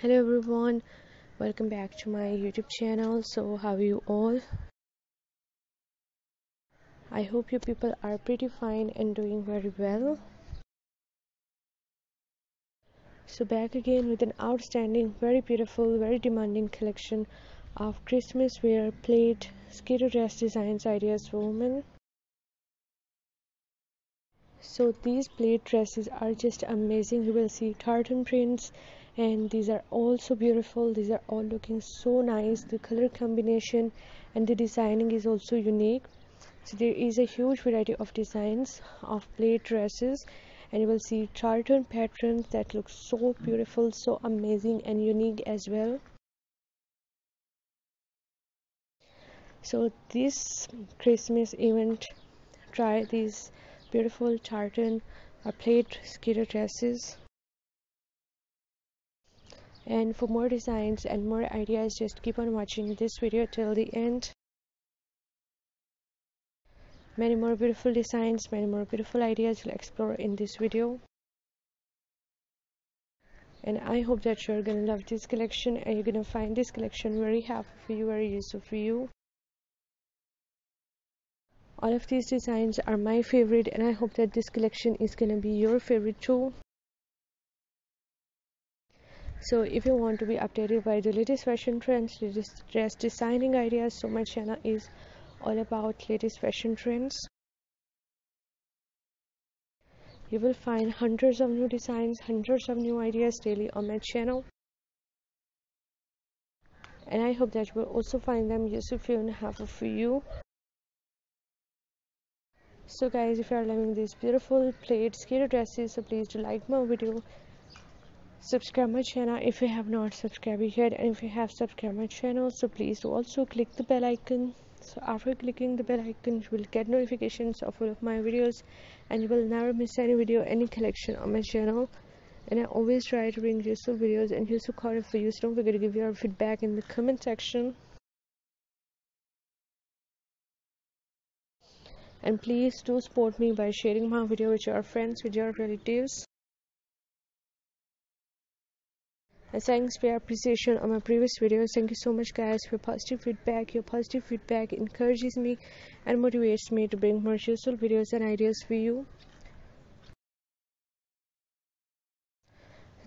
hello everyone. Welcome back to my youtube channel. So how are you all? I hope you people are pretty fine and doing very well. So back again with an outstanding very beautiful very demanding collection of christmas wear plaid skater dress designs ideas for women so these plaid dresses are just amazing. You will see tartan prints and these are all so beautiful. These are all looking so nice. The color combination and the designing is also unique. So there is a huge variety of designs of plaid dresses and you will see tartan patterns that look so beautiful so amazing and unique as well. So this christmas event try these beautiful tartan uh, plaid skater dresses. And for more designs and more ideas just keep on watching this video till the end. Many more beautiful designs many more beautiful ideas you'll explore in this video. And i hope that you're gonna love this collection and you're gonna find this collection very helpful for you very useful for you all of these designs are my favorite and i hope that this collection is gonna be your favorite too. So if you want to be updated by the latest fashion trends latest dress designing ideas so my channel is all about latest fashion trends. You will find hundreds of new designs hundreds of new ideas daily on my channel. And i hope that you will also find them useful and helpful for you so guys if you are loving these beautiful plaid skater dresses so please do like my video. Subscribe my channel if you have not subscribed yet. And if you have subscribed my channel so please do also click the bell icon. So after clicking the bell icon you will get notifications of all of my videos. And you will never miss any video any collection on my channel. And i always try to bring useful videos and useful content for you. So don't forget to give your feedback in the comment section and please do support me by sharing my video with your friends with your relatives. And thanks for your appreciation on my previous videos. Thank you so much guys for positive feedback. Your positive feedback encourages me and motivates me to bring more useful videos and ideas for you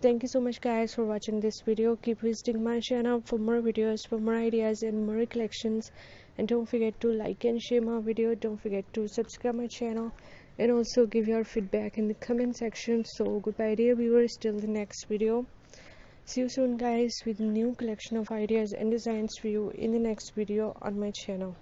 thank you so much guys for watching this video. Keep visiting my channel for more videos for more ideas and more collections. And don't forget to like and share my video. Don't forget to subscribe my channel. And also give your feedback in the comment section. So goodbye dear viewers. Till the next video. See you soon guys with new collection of ideas and designs for you in the next video on my channel